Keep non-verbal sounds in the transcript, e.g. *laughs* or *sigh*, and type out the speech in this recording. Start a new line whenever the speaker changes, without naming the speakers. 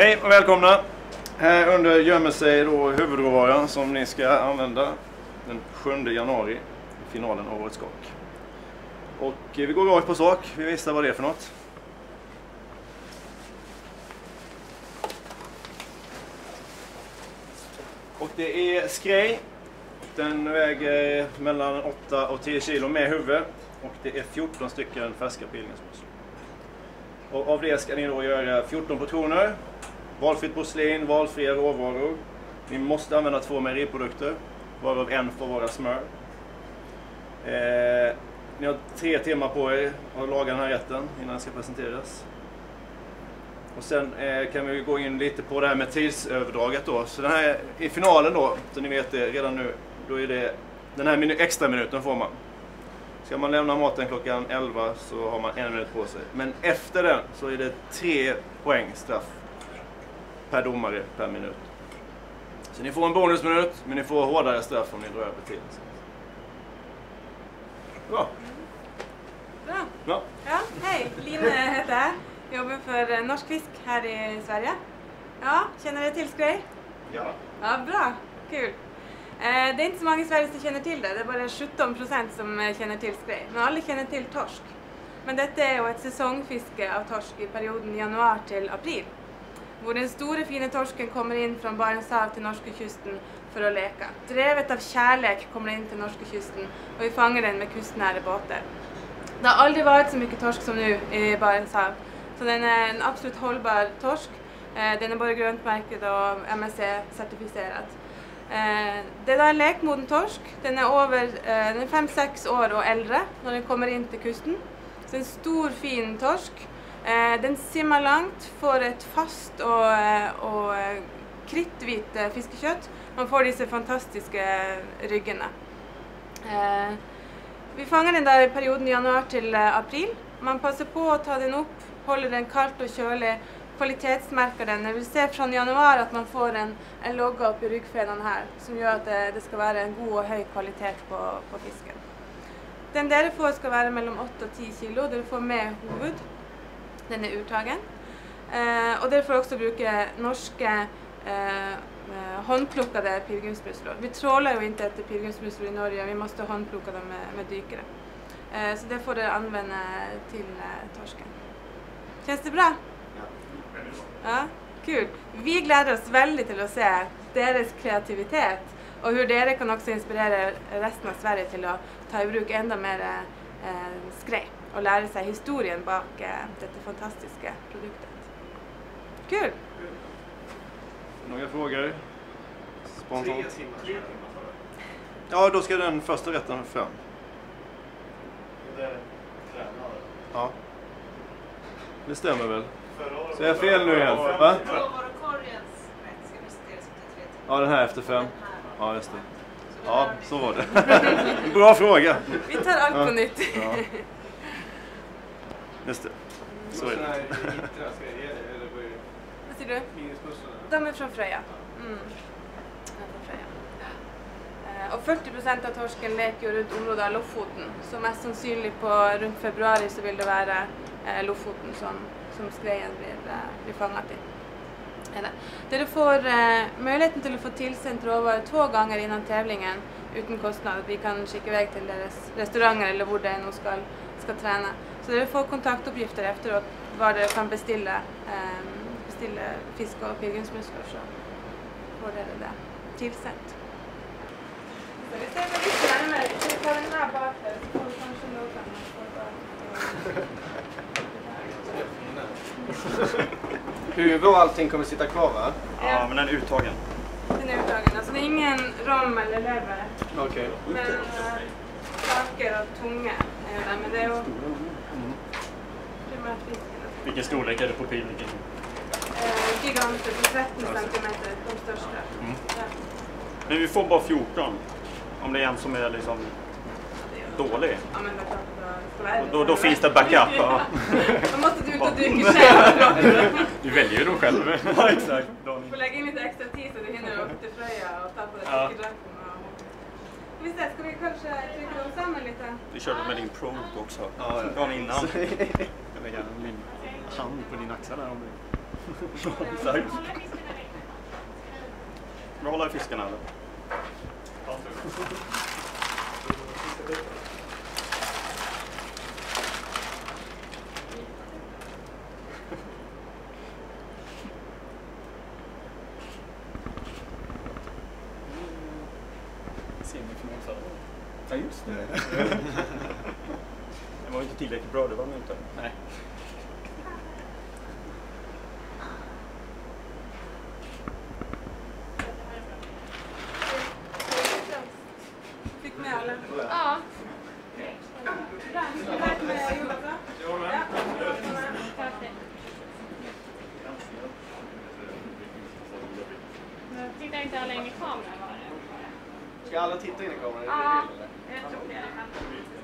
Hej och välkomna! Här under gömmer sig då huvudråvaran som ni ska använda den 7 januari i finalen av Årets Skak. Och vi går rakt på sak, vi visar vad det är för något. Och det är skrej. Den väger mellan 8 och 10 kilo med huvud. Och det är 14 stycken färska pilgrimsmusslor. Och av det ska ni då göra 14 portioner. Valfritt porslin, valfria råvaror. Ni måste använda två mejeriprodukter, varav en får vara smör. Eh, ni har tre timmar på er att laga den här rätten innan den ska presenteras. Och sen eh, kan vi gå in lite på det här med tidsöverdraget då. Så den här i finalen då, så ni vet det redan nu, då är det den här minu extra minuten får man. Ska man lämna maten klockan 11 så har man en minut på sig. Men efter den så är det tre poäng straff per domare per minut. Så ni får en bonusminut, men ni får hårdare straff om ni drar över tiden. Bra.
Bra.
Ja.
Ja, hej. Line heter jag. Jobbar för eh, Norsk Fisk här i Sverige. Ja, känner du till Skrej?
ja.
Ja, bra. Kul. Eh, det är inte så många i Sverige som känner till det. Det är bara 17 procent som eh, känner till Skrej. Men alla känner till torsk. Men detta är ju ett säsongfiske av torsk i perioden januari till april. Hvor den stora fina torsken kommer in från Barents hav till norska kusten för att leka. Drevet av kärlek kommer in till norska kusten och vi fångar den med kustnära båtar. Det har aldrig varit så mycket torsk som nu i Barents hav. Så den är en absolut hållbar torsk. Eh, den är både gröntmärkt och MSC-certifierad. Eh, Det är en lekmoden torsk. Den är över eh, den är 5-6 år och äldre när den kommer in till kusten. Så en stor fin torsk. Eh, Den simmar långt, får ett fast och, eh, och eh, eh, fiskekött. Man får dessa fantastiska ryggarna. Eh, vi fångar den där i perioden januari till eh, april. Man passar på att ta den upp, håller den kallt och kölig, kvalitetsmärker den. Jag vill se från januari att man får en, en logga upp i ryggfenan här som gör att det, det ska vara en god och hög kvalitet på, på fisken. Den där får ska vara mellan 8 och 10 kilo, den får med huvud. Den är uttagen. Eh, och den får också bruka norska eh, eh, håndplockade pilgrimsmusslor. Vi trålar ju inte efter pilgrimsmusslor i Norge, vi måste håndplocka dem med, med dykare. Eh, så det får du använda till eh, torsken. Känns det bra? Ja, kul. Vi gläder oss väldigt till att se deras kreativitet och hur det kan också inspirera resten av Sverige till att ta i bruk ända mer eh, skrä och lära sig historien bak eh, detta fantastiska produktet. Kul!
Några frågor? Spontant? Ja, då ska den första rätten fram. Ja. Det stämmer väl? Så jag fel nu igen? Va? Ja, den här efter fem. Ja, just det. Ja, så var det. *laughs* Bra fråga.
Vi tar allt på nytt.
Ja. Just det. Så är det. *laughs*
Vad säger du? De är från Fröja. Mm. De är från Fröja. Eh, Och 40 procent av torsken leker ju runt området av Lofoten. Så mest sannsynligt på runt februari så vill det vara eh, Lofoten som, som skrejen blir, eh, blir fångat i. Du får eh, möjligheten till att få tillsänt råvaror två gånger innan tävlingen utan kostnad. Vi kan skicka iväg till deras restauranger eller var de ska, ska träna. Så du får kontaktuppgifter efteråt var du kan beställa, eh, beställa fisk och pilgrimsmusslor så får du det där tillsänt. Så vi ser vad lite närmare. Vi ska ta den här bak där så får du kanske låta den få
Huvud och allting kommer sitta kvar va?
Ja, men den är uttagen.
Den är uttagen. Alltså det är ingen rom eller lever.
Okej.
Men äh, saker och tunga är det där. Men det är fisken.
Vilken storlek är det på pilgrimen?
Eh, giganter på 30 centimeter, de största.
Mm.
Ja.
Men vi får bara 14. Om det är en som är liksom dålig.
Ja men ska vara
Då, då, då finns det backup. Ja. *laughs*
Då måste du ut och dyka själv. *laughs*
Du väljer ju då själv. *laughs* Ja, exakt.
Du får lägga in lite extra tid så du hinner åka till Fröja och ta på dig
Ja.
Cykeldräkten. och- Ska vi ska kanske trycka dem samman lite?
Du körde med din Probe också.
Ja, ja.
Dagen innan. *laughs* Jag lägger min hand på din axel här om du... Exakt. Vi håller i fiskarna eller?
Semifinalförare.
Ja just det. *laughs* Den var inte tillräckligt bra, det var den inte.
Nej.
Fick med alla.
Ja. Tittar inte alla in i kameran det?
Ska alla titta in i kameran?
Ja, jag tror det.